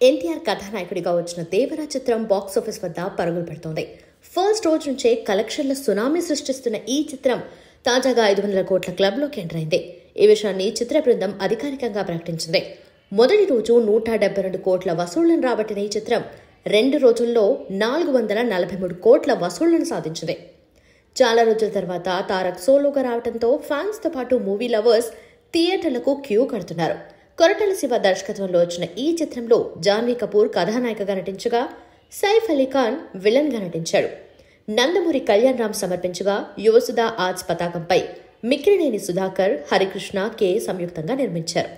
ఎన్టీఆర్ కథానాయకుడిగా వచ్చిన దేవరా చిత్రం బాక్సాఫీస్ వద్ద పరుగులు పెడుతోంది ఫస్ట్ రోజు నుంచే కలెక్షన్ల సునామీ సృష్టిస్తున్న ఈ చిత్రం తాజాగా ఐదు వందల కోట్ల క్లబ్లోకి ఎంటర్ అయింది. ఈ విషయాన్ని చిత్ర బృందం అధికారికంగా ప్రకటించింది. మొదటి రోజు నూట డెబ్బై రెండు కోట్ల వసూళ్ళను రాబట్టిన ఈ చిత్రం రెండు రోజుల్లో నాలుగు వందల నలభై మూడు కోట్ల వసూళ్ళను సాధించింది. చాలా రోజుల తర్వాత తారక్ సోలోగా రావడంతో ఫ్యాన్స్తో పాటు మూవీ లవర్స్ థియేటర్లకు క్యూ కడుతున్నారు. కొరటల శివ దర్శకత్వంలో వచ్చిన ఈ చిత్రంలో జాన్వీ కపూర్ కథానాయికగా నటించగా సైఫ్ అలీ ఖాన్ విలన్గా నటించాడు. నందమూరి కళ్యాణ్ రామ్ సమర్పించగా యువసుధ ఆర్ట్స్ పతాకంపై మిక్కిరినేని సుధాకర్ హరికృష్ణ కె. సంయుక్తంగా నిర్మించారు.